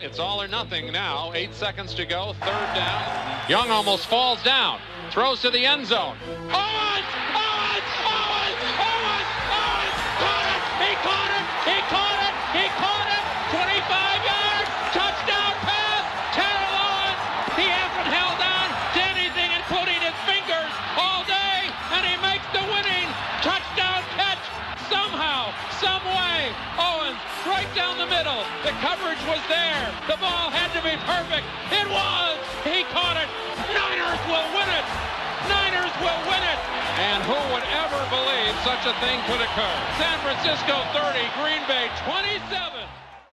It's all or nothing now. Eight seconds to go. Third down. Young almost falls down. Throws to the end zone. Owens! Owens! Owens! Owens! Owens! Caught it! He caught it! He caught it! He caught it! 25 yards! Touchdown pass! Terrell Owens! He hasn't held on to anything, including his fingers, all day, and he makes the winning touchdown catch somehow, some way. Owens right down the middle. The coverage was there. The ball had to be perfect. It was. He caught it. Niners will win it. Niners will win it. And who would ever believe such a thing could occur? San Francisco 30, Green Bay 27.